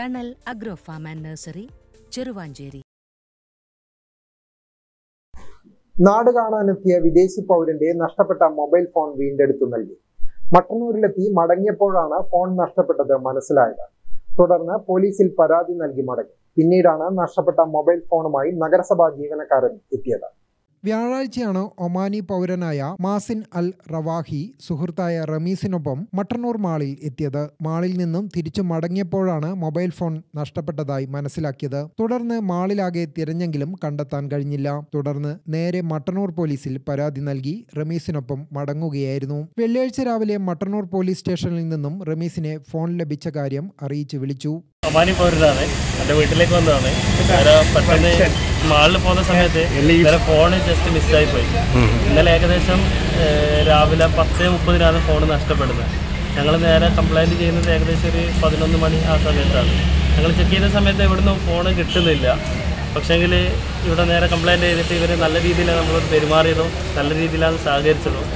Thanal agro farm and nursery Cheruvanchery. നാട് കാണാനെത്തിയ വിദേശി പൗരന്റെ നഷ്ടപ്പെട്ട മൊബൈൽ ഫോൺ വീണ്ടെടുത്തു നൽകി. മട്ടന്നൂരിലെത്തി മടങ്ങിയപ്പോഴാണ് ഫോൺ നഷ്ടപ്പെട്ടത് മനസ്സിലായത്. തുടർന്ന് പോലീസിൽ പരാതി നൽകി മടങ്ങി. പിന്നീടാണ് നഷ്ടപ്പെട്ട മൊബൈൽ ഫോണുമായി നഗരസഭാ ജീവനക്കാരൻ എത്തിയത്. വ്യാഴാഴ്ചയാണ് ഒമാനി പൗരനായ മാസിൻ അൽ റവാഹി സുഹൃത്തായ റമീസിനൊപ്പം മട്ടന്നൂർ മാളിൽ എത്തിയത്. മാളിൽ നിന്നും തിരിച്ചു മടങ്ങിയപ്പോഴാണ് മൊബൈൽ ഫോൺ നഷ്ടപ്പെട്ടതായി മനസ്സിലാക്കിയത്. തുടർന്ന് മാളിലാകെ തിരഞ്ഞെങ്കിലും കണ്ടെത്താൻ കഴിഞ്ഞില്ല. തുടർന്ന് നേരെ മട്ടന്നൂർ പോലീസിൽ പരാതി നൽകി റമീസിനൊപ്പം മടങ്ങുകയായിരുന്നു. വെള്ളിയാഴ്ച രാവിലെ മട്ടന്നൂർ പോലീസ് സ്റ്റേഷനിൽ നിന്നും റമീസിനെ ഫോൺ ലഭിച്ച കാര്യം അറിയിച്ചു വിളിച്ചു. ഒമാനി പൗരനാണ് എന്റെ വീട്ടിലേക്ക് വന്നതാണ്. പെട്ടെന്ന് മാളിൽ പോകുന്ന സമയത്ത് വേറെ ഫോൺ ജസ്റ്റ് മിസ്സായി പോയി. ഇന്നലെ ഏകദേശം രാവിലെ പത്ത് മുപ്പതിനാണ് ഫോൺ നഷ്ടപ്പെടുന്നത്. ഞങ്ങൾ നേരെ കംപ്ലൈന്റ് ചെയ്യുന്നത് ഏകദേശം ഒരു പതിനൊന്ന് മണി ആ സമയത്താണ്. ഞങ്ങൾ ചെക്ക് ചെയ്ത സമയത്ത് ഇവിടുന്ന് ഫോൺ കിട്ടുന്നില്ല. പക്ഷേങ്കിൽ ഇവിടെ നേരെ കംപ്ലൈന്റ് ചെയ്തിട്ട് ഇവർ നല്ല രീതിയിൽ നമ്മളോട് പെരുമാറിയതും നല്ല രീതിയിലാണ് സഹകരിച്ചതും.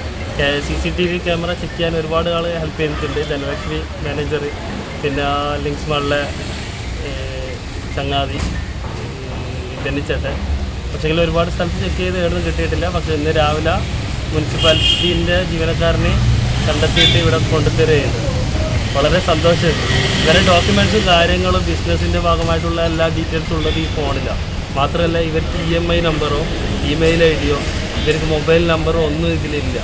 C C T V camera check ചെയ്യാൻ ഒരുപാട് ആൾ ഹെൽപ്പ് ചെയ്തിട്ടുണ്ട്. ധനലക്ഷ്മി മാനേജർ പിന്നെ ലിങ്ക്സ് മാളിലെ ചങ്ങാതി ധനിച്ചേട്ടൻ പക്ഷേങ്കിൽ ഒരുപാട് സ്ഥലത്ത് ചെക്ക് ചെയ്ത് എവിടെ കിട്ടിയിട്ടില്ല. പക്ഷേ ഇന്ന് രാവിലെ മുനിസിപ്പാലിറ്റീന്റെ ജീവനക്കാരനെ കണ്ടെത്തിയിട്ട് ഇവിടെ കൊണ്ടുത്തരുകയുണ്ട് വളരെ സന്തോഷമായിരുന്നു. ഇവരെ ഡോക്യുമെന്റ്സും കാര്യങ്ങളും ബിസിനസ്സിന്റെ ഭാഗമായിട്ടുള്ള എല്ലാ ഡീറ്റെയിൽസും ഉള്ളത് ഈ ഫോണിലാണ് മാത്രമല്ല ഇവർക്ക് ഇ എം ഐ നമ്പറോ ഇമെയിൽ ഐ ഡിയോ ഇവർക്ക് മൊബൈൽ നമ്പറോ ഒന്നും ഇതിലില്ല.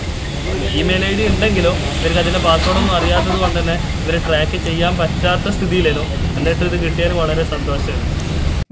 ഇമെയിൽ ഐ ഡി ഉണ്ടെങ്കിലോ ഇവർക്ക് അതിന്റെ പാസ്വേഡൊന്നും അറിയാത്തത് കൊണ്ട് തന്നെ ഇവരെ ട്രാക്ക് ചെയ്യാൻ പറ്റാത്ത സ്ഥിതിയിലല്ലോ എന്നിട്ട് ഇത് കിട്ടിയാൽ വളരെ സന്തോഷമാണ്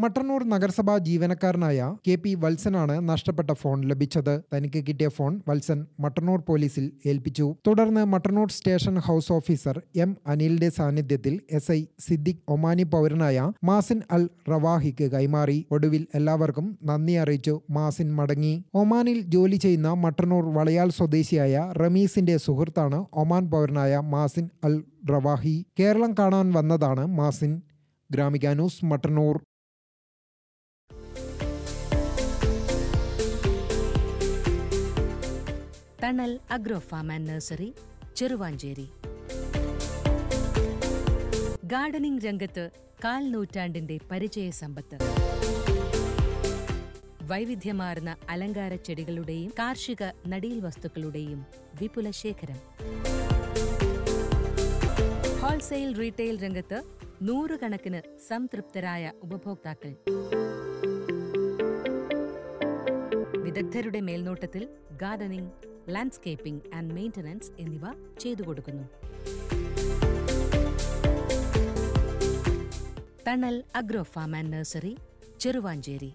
മട്ടന്നൂർ നഗരസഭാ ജീവനക്കാരനായ കെ പി വത്സനാണ് നഷ്ടപ്പെട്ട ഫോൺ ലഭിച്ചത്. തനിക്ക് കിട്ടിയ ഫോൺ വത്സൻ മട്ടന്നൂർ പോലീസിൽ ഏൽപ്പിച്ചു. തുടർന്ന് Mattannur station house officer M അനിലിന്റെ സാന്നിധ്യത്തിൽ എസ് ഐ സിദ്ദിഖ് ഒമാനി പൗരനായ മാസിൻ അൽ റവാഹിക്ക് കൈമാറി. ഒടുവിൽ എല്ലാവർക്കും നന്ദി അറിയിച്ചു. മാസിൻ മടങ്ങി. ഒമാനിൽ ജോലി ചെയ്യുന്ന മട്ടന്നൂർ വളയാൽ സ്വദേശിയായ റമീസിന്റെ സുഹൃത്താണ് ഒമാൻ പൗരനായ മാസിൻ അൽ റവാഹി. കേരളം കാണാൻ വന്നതാണ് Mazin. Gramika news Mattannur. Thanal agro farm and nursery Cheruvanchery. Gardening രംഗത്ത് കാൽ നൂറ്റാണ്ടിന്റെ പരിചയ സമ്പത്ത്. വൈവിധ്യമാർന്ന അലങ്കാര ചെടികളുടെയും കാർഷിക നടീൽ വസ്തുക്കളുടെയും വിപുല ശേഖരം. ഹോൾസെയിൽ റീറ്റെയിൽ രംഗത്ത് നൂറുകണക്കിന് സംതൃപ്തരായ ഉപഭോക്താക്കൾ. വിദഗ്ധരുടെ മേൽനോട്ടത്തിൽ ഗാർഡനിംഗ് ലാൻഡ്സ്കേപ്പിംഗ് ആൻഡ് മെയിന്റനൻസ് എന്നിവ ചെയ്തു കൊടുക്കുന്നു. Thanal agro farm and nursery Cheruvanchery.